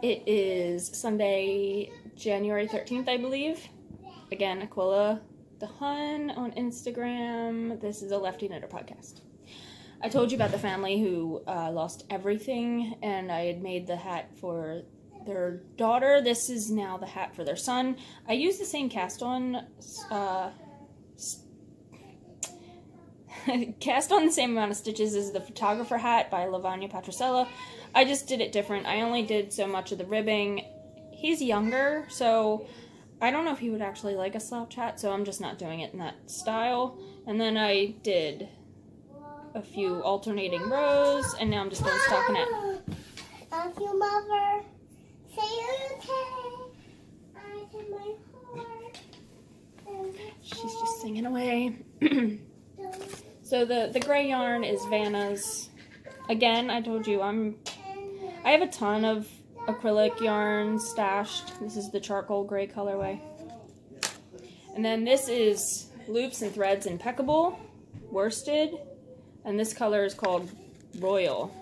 It is Sunday, January 13th, I believe. Again, Aquilla the Hun on Instagram. This is a Lefty Knitter podcast. I told you about the family who uh, lost everything, and I had made the hat for their daughter. This is now the hat for their son. I used the same cast on, uh, cast on the same amount of stitches as the photographer hat by Lavanya Patricella. I just did it different. I only did so much of the ribbing. He's younger, so I don't know if he would actually like a slouch hat, so I'm just not doing it in that style. And then I did a few alternating rows, and now I'm just doing stockinette. Love you, mother. Say okay. I my heart. She's just singing away. so the the gray yarn is Vanna's. Again, I told you I'm. I have a ton of acrylic yarn stashed. This is the charcoal gray colorway. And then this is Loops and Threads Impeccable, worsted. And this color is called Royal.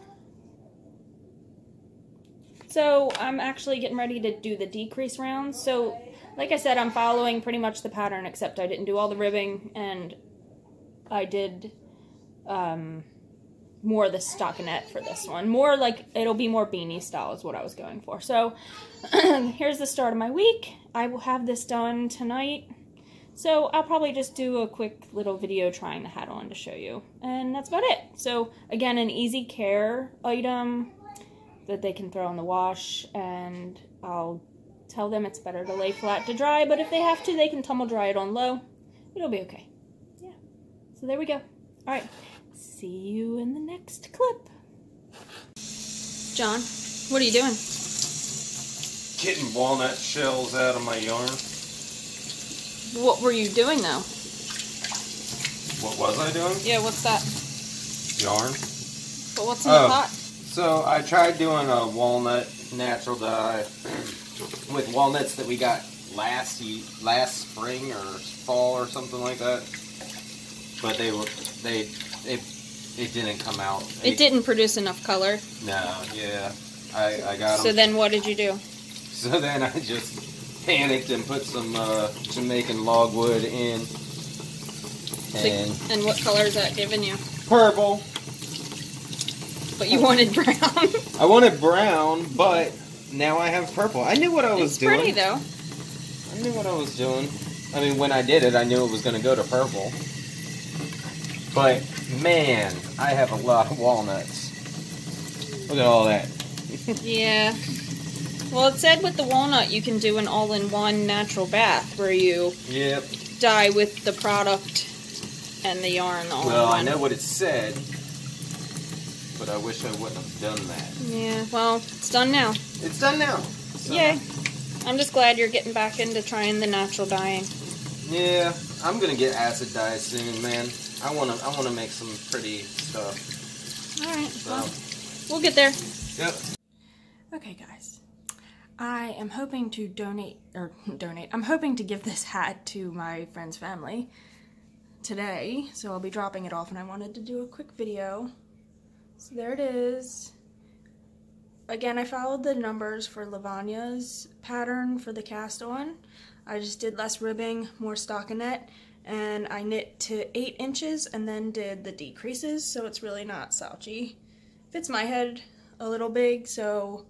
So I'm actually getting ready to do the decrease rounds. So like I said, I'm following pretty much the pattern, except I didn't do all the ribbing, and I did um, more the stockinette for this one. More like, it'll be more beanie style is what I was going for. So here's the start of my week. I will have this done tonight. So I'll probably just do a quick little video trying the hat on to show you. And that's about it. So again, an easy care item that they can throw in the wash and I'll tell them it's better to lay flat to dry, but if they have to, they can tumble dry it on low. It'll be okay. Yeah. So there we go. All right. See you in the next clip. John, what are you doing? Getting walnut shells out of my yarn. What were you doing though? What was I doing? Yeah, what's that? Yarn. But what's in Oh. the pot? So I tried doing a walnut natural dye with walnuts that we got last last spring or fall or something like that. But they were they it it didn't come out. It didn't produce enough color. No, yeah. I I got So then what did you do? So then I just panicked and put some uh, Jamaican logwood in. And And what color is that giving you? purple. But you wanted brown. I wanted brown, but now I have purple. I knew what I was it's doing. pretty though. I knew what I was doing. I mean, when I did it, I knew it was going to go to purple. But man, I have a lot of walnuts. Look at all that. Yeah. Well, it said with the walnut you can do an all-in-one natural bath where you Yep. dye with the product and the yarn all Well, I know what it said, but I wish I wouldn't have done that. Yeah, well, it's done now. It's done now. So, Yay. I'm just glad you're getting back into trying the natural dyeing. Yeah, I'm gonna get acid dye soon, man. I wanna, I wanna make some pretty stuff. Alright, So, well, we'll get there. yep. Okay, guys. I am hoping to donate, or donate, I'm hoping to give this hat to my friend's family today, so I'll be dropping it off, and I wanted to do a quick video. So there it is. Again, I followed the numbers for Lavanya's pattern for the cast on. I just did less ribbing, more stockinette, and I knit to 8 inches and then did the decreases, so it's really not slouchy. Fits my head a little big, so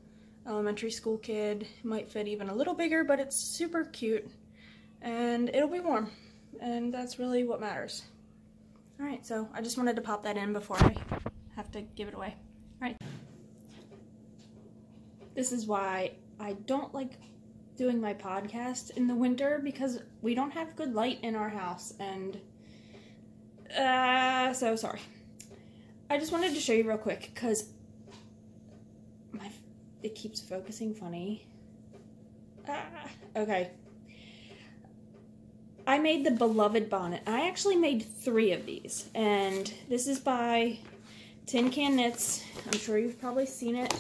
elementary school kid might fit even a little bigger, but it's super cute and it'll be warm, and that's really what matters. All right, so I just wanted to pop that in before I have to give it away. All right. This is why I don't like doing my podcast in the winter because we don't have good light in our house and uh so sorry. I just wanted to show you real quick cuz my it keeps focusing funny. Ah, okay. I made the beloved bonnet. I actually made three of these, and this is by Tin Can Knits. I'm sure you've probably seen it.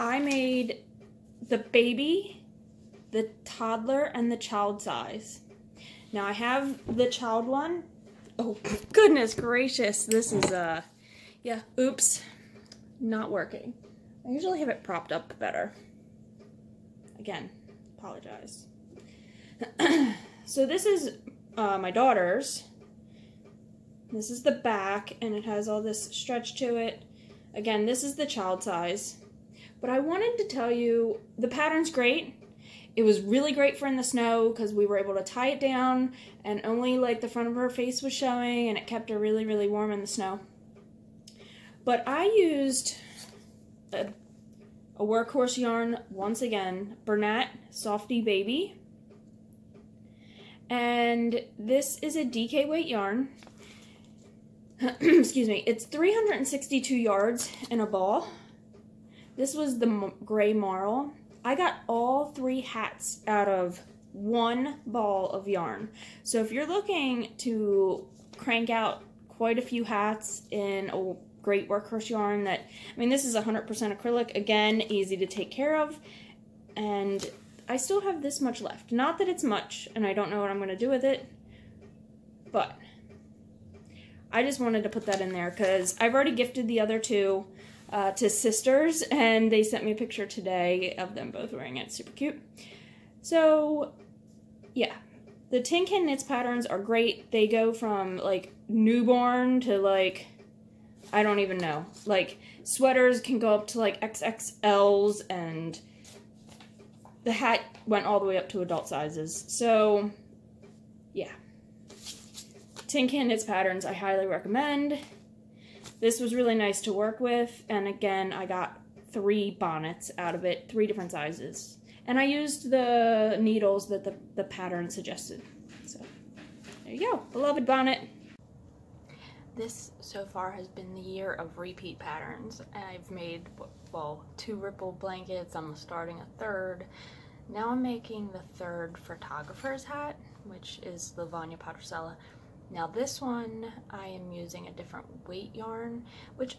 I made the baby, the toddler, and the child size. Now I have the child one. Oh, goodness gracious. This is, uh, yeah, oops, not working. I usually have it propped up better. Again, apologize. so this is uh, my daughter's. This is the back, and it has all this stretch to it. Again, this is the child size. But I wanted to tell you, the pattern's great. It was really great for in the snow because we were able to tie it down and only like the front of her face was showing and it kept her really, really warm in the snow. But I used a, a workhorse yarn once again, Bernat Softy Baby. And this is a DK weight yarn. Excuse me. It's 362 yards in a ball. This was the gray marl. I got all three hats out of one ball of yarn. So if you're looking to crank out quite a few hats in a great workhorse yarn that, I mean, this is 100% acrylic. Again, easy to take care of. And I still have this much left. Not that it's much, and I don't know what I'm going to do with it, but I just wanted to put that in there because I've already gifted the other two uh, to sisters, and they sent me a picture today of them both wearing it. Super cute. So, yeah. The Tin Can Knits patterns are great. They go from, like, newborn to, like, I don't even know. Like, sweaters can go up to, like, XXLs, and the hat went all the way up to adult sizes. So, yeah. Tin Can Knits patterns I highly recommend. This was really nice to work with, and again, I got three bonnets out of it, three different sizes. And I used the needles that the, the pattern suggested. So, there you go, beloved bonnet. This so far has been the year of repeat patterns. I've made, well, two ripple blankets, I'm starting a third. Now I'm making the third photographer's hat, which is Lavanya Patricella. Now this one, I am using a different weight yarn, which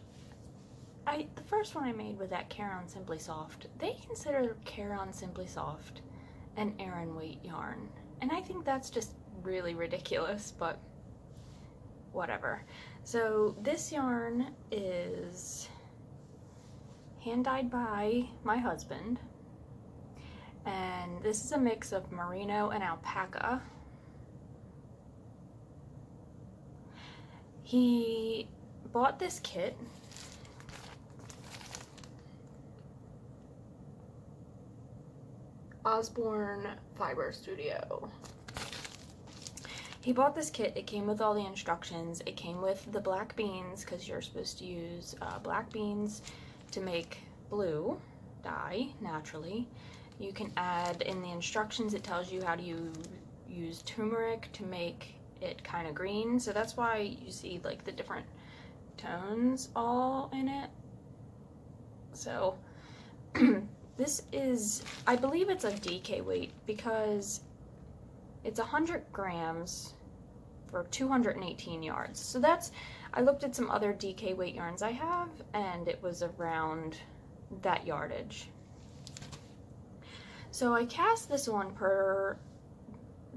I the first one I made with that Caron Simply Soft. They consider Caron Simply Soft an Aran weight yarn. And I think that's just really ridiculous, but whatever. So this yarn is hand dyed by my husband. And this is a mix of merino and alpaca. He bought this kit Osborne Fiber Studio. He bought this kit. It came with all the instructions. It came with the black beans because you're supposed to use uh, black beans to make blue dye naturally. You can add in the instructions, it tells you how to use turmeric to make it kind of green. So that's why you see like the different tones all in it. So this is, I believe it's a DK weight because it's 100 grams for 218 yards. So that's, I looked at some other DK weight yarns I have and it was around that yardage. So I cast this one per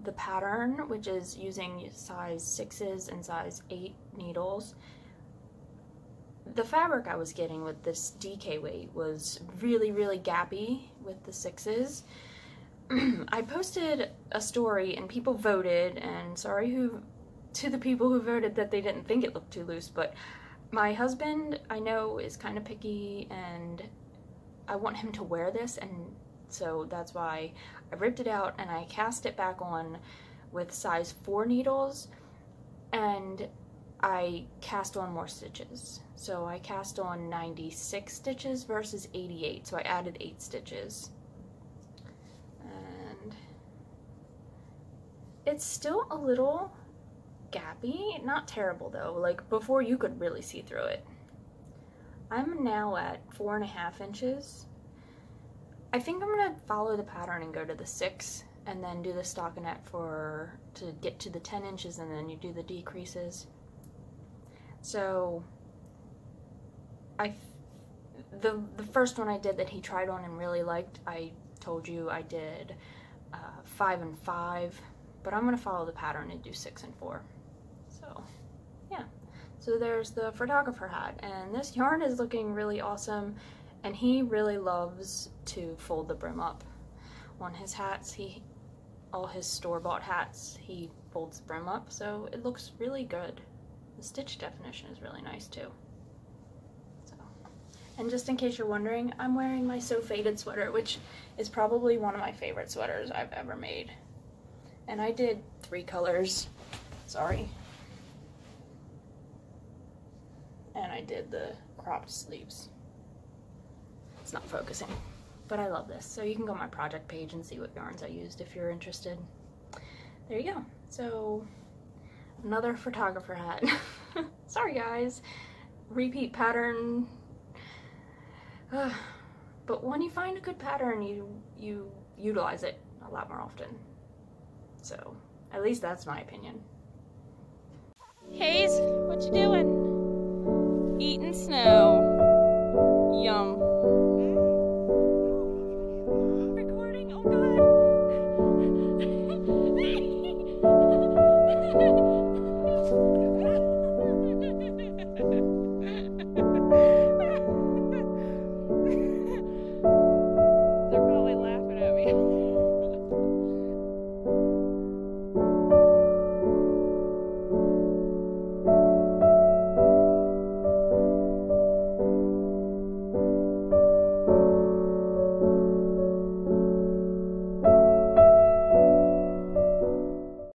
the pattern, which is using size 6s and size 8 needles, the fabric I was getting with this DK weight was really, really gappy with the 6s. I posted a story and people voted, and sorry who to the people who voted that they didn't think it looked too loose, but my husband I know is kind of picky and I want him to wear this and so that's why I ripped it out and I cast it back on with size 4 needles and I cast on more stitches. So I cast on 96 stitches versus 88, so I added 8 stitches. And it's still a little gappy, not terrible though, like before you could really see through it. I'm now at four and a half inches I think I'm gonna follow the pattern and go to the six and then do the stockinette for to get to the 10 inches and then you do the decreases. So I the the first one I did that he tried on and really liked, I told you I did uh, five and five, but I'm gonna follow the pattern and do six and four. So yeah, so there's the photographer hat, and this yarn is looking really awesome. And he really loves to fold the brim up on his hats. He all his store-bought hats, he folds the brim up, so it looks really good. The stitch definition is really nice too. So, and just in case you're wondering, I'm wearing my So Faded sweater, which is probably one of my favorite sweaters I've ever made. And I did three colors, sorry. And I did the cropped sleeves. It's not focusing, but I love this. So you can go on my project page and see what yarns I used if you're interested. There you go. So another photographer hat. Sorry guys. Repeat pattern. But when you find a good pattern, you you utilize it a lot more often. So at least that's my opinion. Hayes, what you doing? Eating snow.